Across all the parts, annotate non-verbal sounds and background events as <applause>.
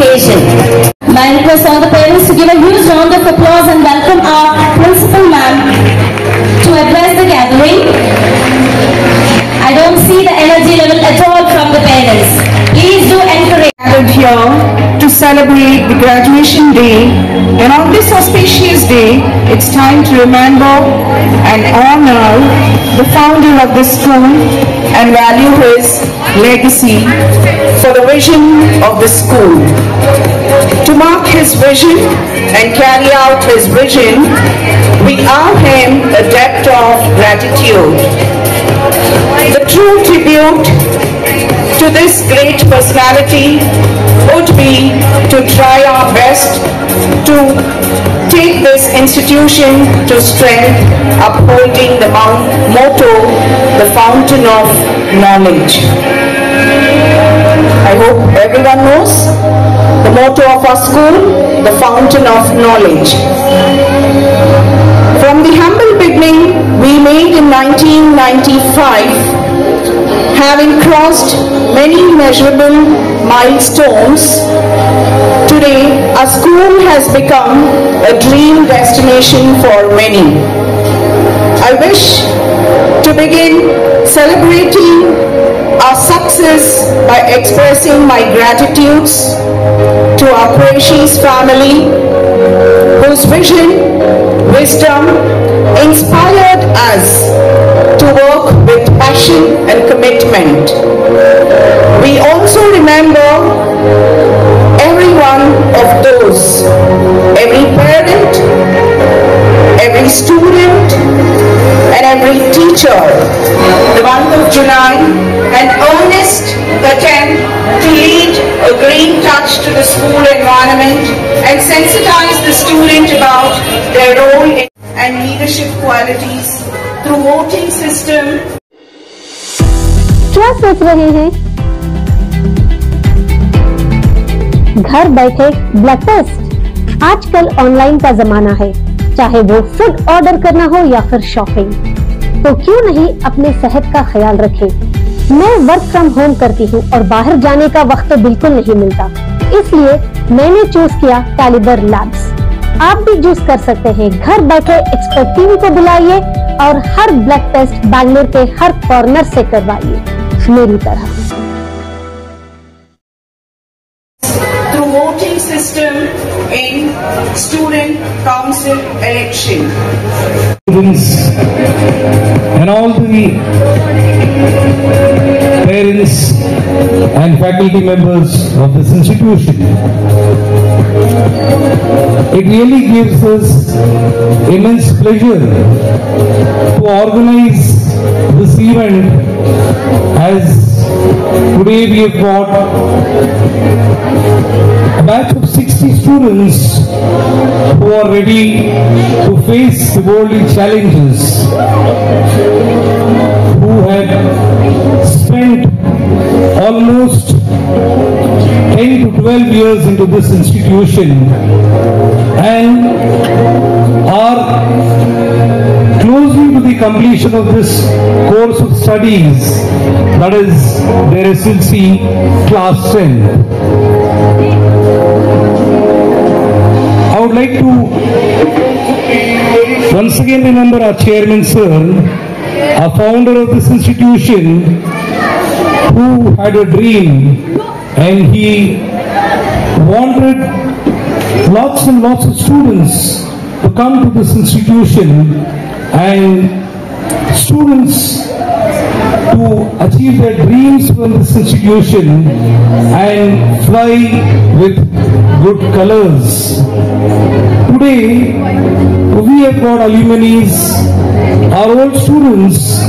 I request all the parents to give a huge round of applause and celebrate the graduation day and on this auspicious day it's time to remember and honor the founder of this school and value his legacy for the vision of the school. To mark his vision and carry out his vision, we owe him a debt of gratitude. The true tribute to this great personality would be to try our best to take this institution to strength, upholding the motto, the fountain of knowledge. I hope everyone knows the motto of our school, the fountain of knowledge. From the humble beginning we made in 1995, having crossed many measurable milestones, today our school has become a dream destination for many. I wish to begin celebrating our success by expressing my gratitudes to our precious family whose vision, wisdom inspired us to work with passion and commitment. We also remember every one of those, every parent, every student, and every teacher. The month of July, an earnest attempt to lead a green touch to the school environment and sensitize the student about their role in- and leadership qualities through voting system. क्या सोच रहे हैं? घर बैठे blood test आजकल online का जमाना है। चाहे वो फ़ूड ऑर्डर करना हो या फिर शॉपिंग तो क्यों नहीं अपने सेहत का ख्याल रखें? मैं वर्क फ्रॉम होम करती हूँ और बाहर जाने का वक्त तो बिल्कुल नहीं मिलता। इसलिए मैंने चूज़ किया कैलिबर लैब्स आप भी चूज़ कर सकते हैं। घर बैठे एक्सपर्ट टीम को बुलाइए और हर ब्लड टेस्ट बैंगलोर के हर कॉर्नर से करवाइए। मेरी तरह। Voting system in student council election. and all the parents and faculty members of this institution. It really gives us immense pleasure to organize this event as today we have got a batch of 60 students who are ready to face the worldly challenges, who have spent almost 10 to 12 years into this institution and are closely to the completion of this course of studies, that is their SLC class 10. I would like to once again remember our chairman sir, our founder of this institution who had a dream and he wanted lots and lots of students to come to this institution and students to achieve their dreams from this institution and fly with good colors. Today, we have got alumni, our old students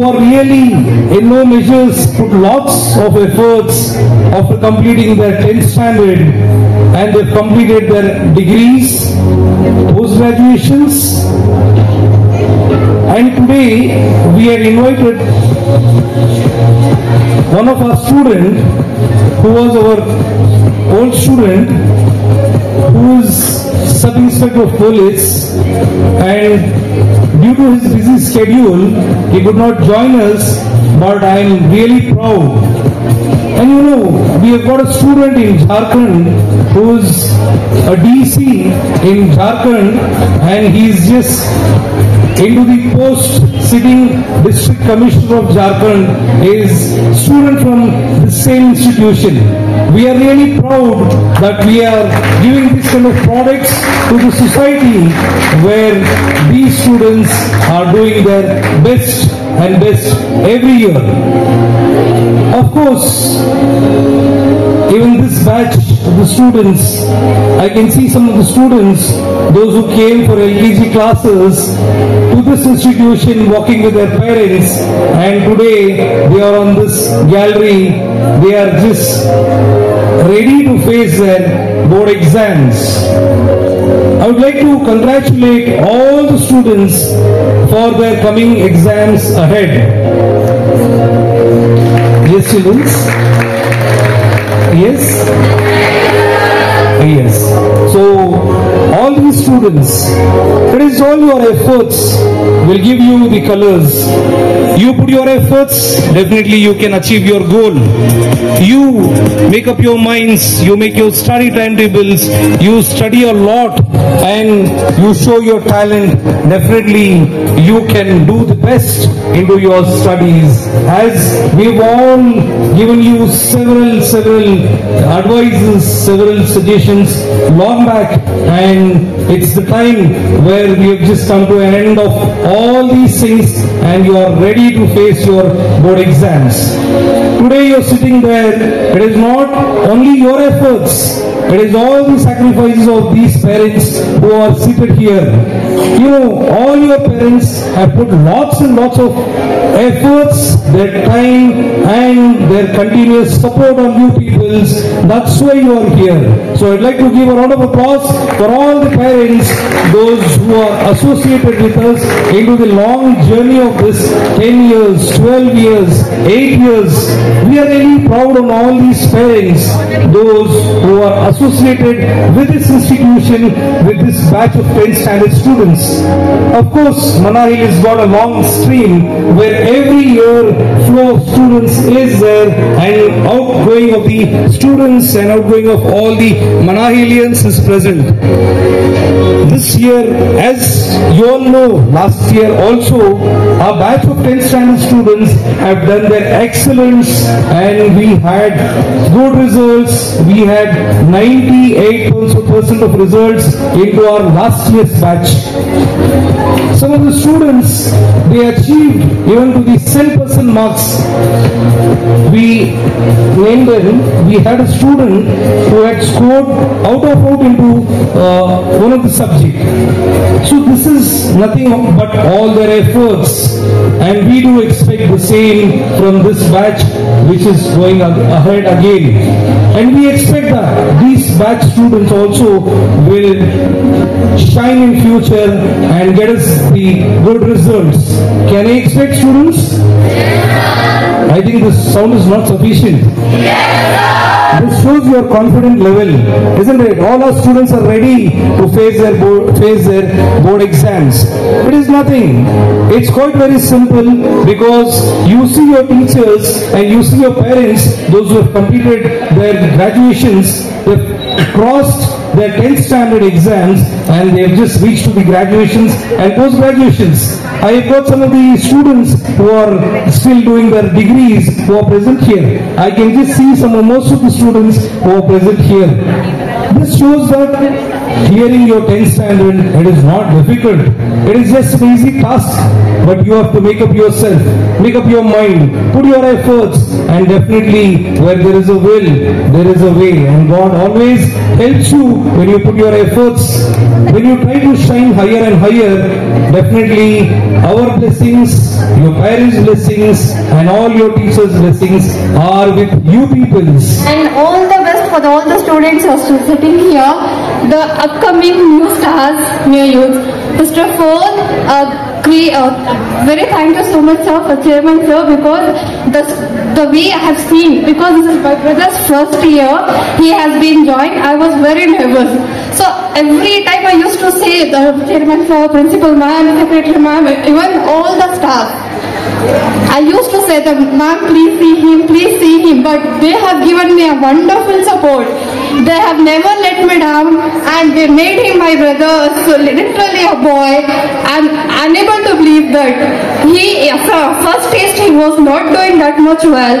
who are really in no measures put lots of efforts after completing their 10th standard and they've completed their degrees, post graduations and today we have invited one of our student who was our old student who is subbing Inspector of Police and due to his busy schedule, he could not join us, but I am really proud. And you know, we have got a student in Jharkhand who's a DC in Jharkhand and he's just into the post sitting district commissioner of Jharkhand is student from the same institution. We are really proud that we are giving this kind of products to the society where these students are doing their best and best every year. Of course, even this batch of the students, I can see some of the students, those who came for LKG classes to this institution walking with their parents and today they are on this gallery, they are just ready to face their board exams. I would like to congratulate all the students for their coming exams ahead. Students? Yes? Yes. So, all these students, it is all your efforts will give you the colors. You put your efforts, definitely you can achieve your goal. You make up your minds, you make your study timetables, you study a lot and you show your talent, definitely you can do the best into your studies. As we've all given you several, several advices, several suggestions long back and it's the time where we have just come to an end of all these things and you are ready to face your board exams. Today you're sitting there, it is not only your efforts, it is all the sacrifices of these parents who are seated here. You know, all your parents have put lots and lots of efforts, their time and their continuous support on you peoples. That's why you are here. So I'd like to give a round of applause for all the parents, those who are associated with us into the long journey of this 10 years, 12 years, 8 years. We are really proud on all these parents, those who are associated with this institution, with this batch of 10 standard students. Of course, Manahil has got a long stream where every year flow of students is there and outgoing of the students and outgoing of all the Manahilians is present. This year, as you all know, last year also, a batch of 10th standard students have done their excellence and we had good results. We had 98% of results into our last year's batch. Some of the students, they achieved even to the 10% marks. We named them, we had a student who had scored out of out into uh, one of the subject. So this is nothing but all their efforts and we do expect the same from this batch which is going ahead again. And we expect that these batch students also will shine in future and get us the good results. Can I expect students? Yes, I think this sound is not sufficient. Yes, This shows your confident level, isn't it? All our students are ready to face their board, face their board exams. It is nothing. It's quite very simple because you see your teachers and you see your parents, those who have completed their graduations, they've crossed their 10th standard exams and they've just reached to the graduations and post graduations. I have got some of the students who are still doing their degrees who are present here. I can just see some of most of the students who are present here. This shows that clearing your 10th standard, it is not difficult. It is just an easy task, but you have to make up yourself, make up your mind, put your efforts, and definitely where there is a will, there is a way. And God always helps you when you put your efforts, when you try to shine higher and higher, definitely our blessings, your parents' blessings, and all your teachers' blessings are with you peoples. and all the best for all the students who are sitting here, the upcoming new stars, new youth. First of all, uh, uh, very thank you so much, sir, for chairman, sir, because the the way I have seen, because this is my brother's first year, he has been joined. I was very <laughs> nervous. So every time I used to say the chairman sir, principal ma'am, secretary ma'am, even all the staff. I used to say them, ma'am, please see him, please see him, but they have given me a wonderful support. They have never let me down and they made him my brother, so literally a boy. I'm unable to believe that he, first taste, he was not doing that much well,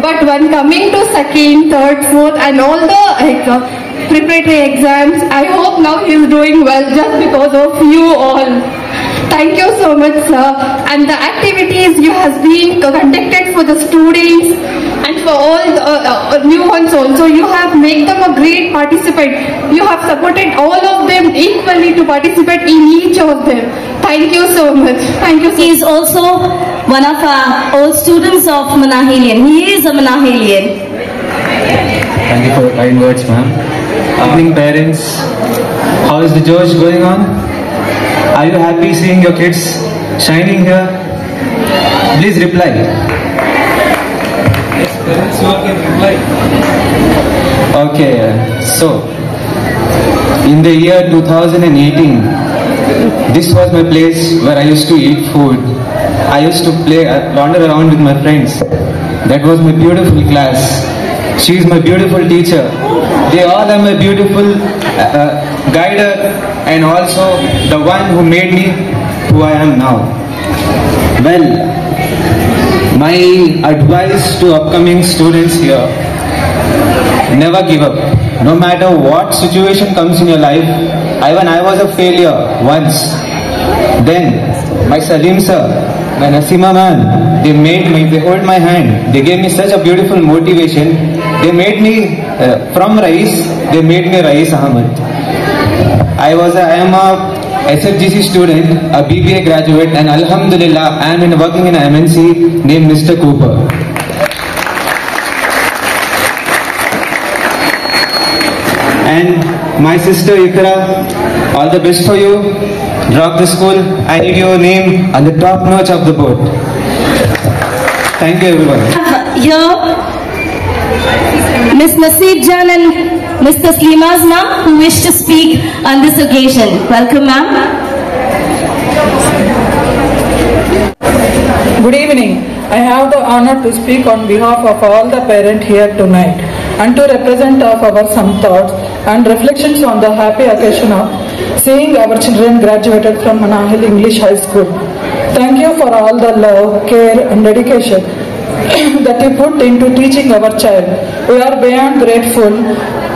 but when coming to second, third, fourth, and all the like, uh, preparatory exams, I hope now he is doing well just because of you all. Thank you so much, sir. And the activities you have been conducted for the students and for all the uh, uh, new ones also, you have made them a great participant. You have supported all of them equally to participate in each of them. Thank you so much. Thank you. So He is also one of our old students of Manahilian. He is a Manahilian. Thank you for your kind words, ma'am. Evening, parents. How is the George going on? Are you happy seeing your kids shining here? Please reply. Yes, parents, all can reply. Okay, so in the year 2018, this was my place where I used to eat food. I used to play, uh, wander around with my friends. That was my beautiful class. She is my beautiful teacher. They all are my beautiful uh, uh, guider and also the one who made me who I am now. Well, my advice to upcoming students here Never give up. No matter what situation comes in your life, even I was a failure once. Then, my Salim sir, my Nasima man, they made me, they hold my hand. They gave me such a beautiful motivation. They made me, uh, from rice, they made me Rais Ahmed. I was a, I am a SFGC student, a BBA graduate, and Alhamdulillah, I am in, working in a MNC named Mr. Cooper. And my sister Ikra, all the best for you. Drop the school. I need your name on the top notch of the board. Thank you everyone. Uh, here, Miss Naseeb Jan and Mr. Slimaz ma'am who wish to speak on this occasion. Welcome ma'am. Good evening. I have the honor to speak on behalf of all the parents here tonight and to represent of our some thoughts and reflections on the happy occasion of seeing our children graduated from Manahil English High School. Thank you for all the love, care and dedication <coughs> that you put into teaching our child. We are beyond grateful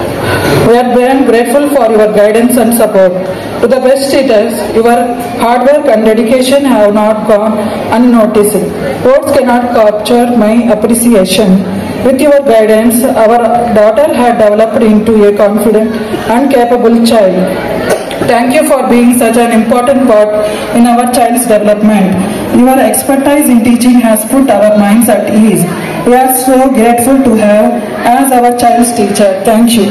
we are beyond grateful for your guidance and support. To the best teachers, your hard work and dedication have not gone unnoticed. Words cannot capture my appreciation. With your guidance, our daughter had developed into a confident and capable child. Thank you for being such an important part in our child's development. Your expertise in teaching has put our minds at ease. We are so grateful to have as our child's teacher. Thank you.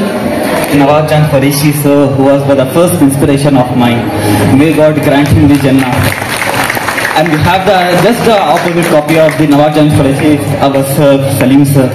Nawaz Jan Farishi sir, who was the first inspiration of mine. May God grant him the Jannah. And we have the just the opposite copy of the Nawaz Jan Qureshi, our sir, Salim sir.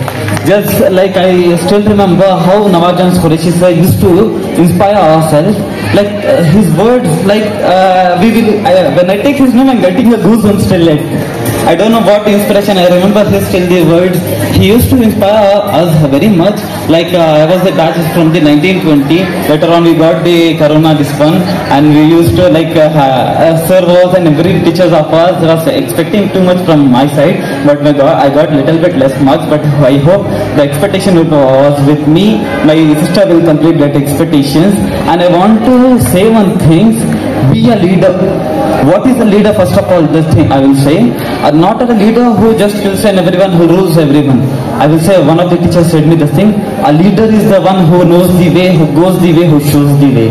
Just like I still remember how Nawaz Jan Qureshi sir used to inspire ourselves. Like uh, his words, like uh, we will, uh, when I take his name, I'm getting the goosebumps still like. I don't know what inspiration, I remember his still the words. He used to inspire us very much. Like uh, I was the batch from the 1920. Later on we got the Corona this one and we used to like uh, uh, sir was and every teachers of us was expecting too much from my side. But my God, I got little bit less marks. But I hope the expectation was with me. My sister will complete that expectations. And I want to say one thing. Be a leader. What is a leader? First of all, this thing I will say. Uh, not a leader who just kills and everyone who rules everyone. I will say one of the teachers said me this thing. A leader is the one who knows the way, who goes the way, who shows the way.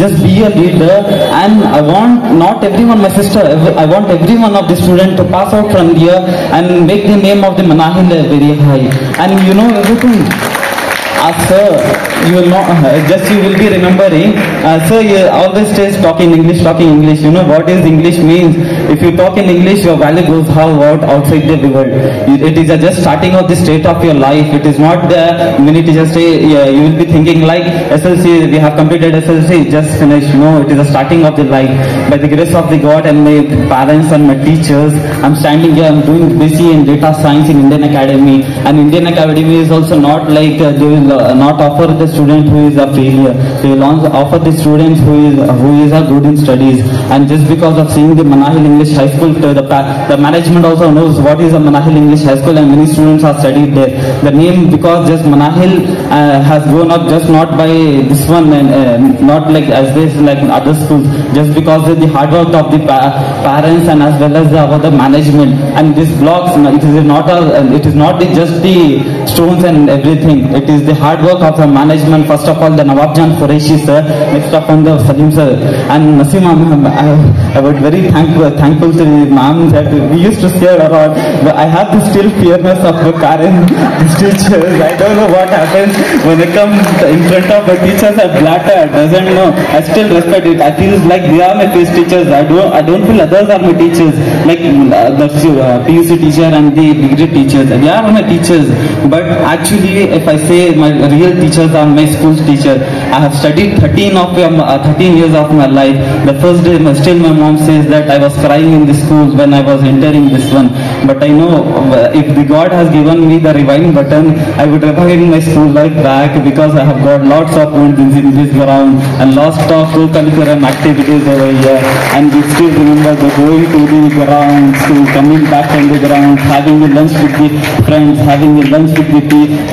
Just be a leader, and I want not everyone, my sister. ev- I want every one of the student to pass out from here and make the name of the Manahil very high. And you know everything. Uh, sir, you will not, just you will be remembering, uh, sir, you always stays talking English, talking English. You know what is English means? If you talk in English, your value goes how out outside the world. It is just starting of the state of your life. It is not the many teachers say yeah, you will be thinking like SLC, we have completed SLC, just finished. No, it is the starting of the life. By the grace of the God and my parents and my teachers, I'm standing here. I'm doing busy in data science in Indian Academy. And Indian Academy is also not like uh, not offer the student who is a failure. They will offer the students who is who is a good in studies. And just because of seeing the Manahil English High School, the the, the management also knows what is a Manahil English High School, and many students are studied there. The name because just Manahil uh, has grown up just not by this one and uh, not like as this like other schools, just because of the hard work of the pa- parents and as well as the, about the management. And this blocks, it is not a, it is not just the stones and everything. It is the hard work of the management. First of all, the Nawabjan Qureshi sir, next of all the Salim sir, and Nasima ma'am. I, I was very thankful, thankful to the ma'am that we used to stare around. But I have this still fearness of the these teachers. I don't know what happens when they come in front of the teachers. I blatter, doesn't know. I still respect it. I feel like they are my teachers. I don't, I don't feel others are my teachers. Like uh, the uh, PUC teacher and the degree teachers. They are my teachers. But actually, if I say my real teachers are my school teacher, I have studied 13 of uh, 13 years of my life. The first day, my- still my mom says that I was crying in the schools when I was entering this one. But I know uh, if the God has given me the rewind button, I would revive my school life back because I have got lots of points in this ground and lots of co-curriculum activities over here. And we still remember the going to the ground, coming back from the ground, having a lunch with the friends, having a lunch with the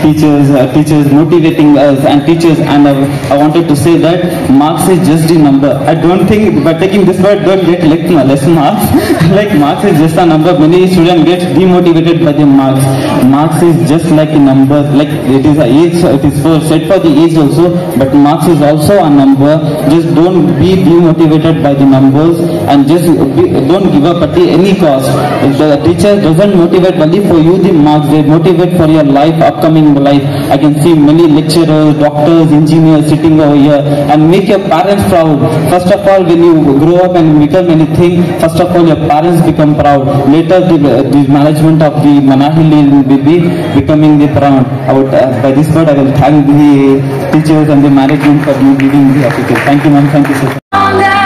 teachers, uh, teachers motivating us and teachers. And I, I wanted to say that marks is just a number. I don't think by taking this word, don't get less marks. <laughs> like marks is just a number. Many students get demotivated by the marks. Marks is just like a number. Like it is a age. It is for set for the age also. But marks is also a number. Just don't be demotivated by the numbers and just be, don't give up at any cost. If the teacher doesn't motivate only for you the marks, they motivate for your life, upcoming life. I can see many lecturers, doctors, engineers sitting over here and make your parents proud. First of all, when you grow up and become anything, first of all, your parents become proud. Later, the, the management of the Manahil will be becoming the proud. Would, uh, by this word, I will thank the teachers and the management for giving the opportunity. Thank you, ma'am. Thank you, sir.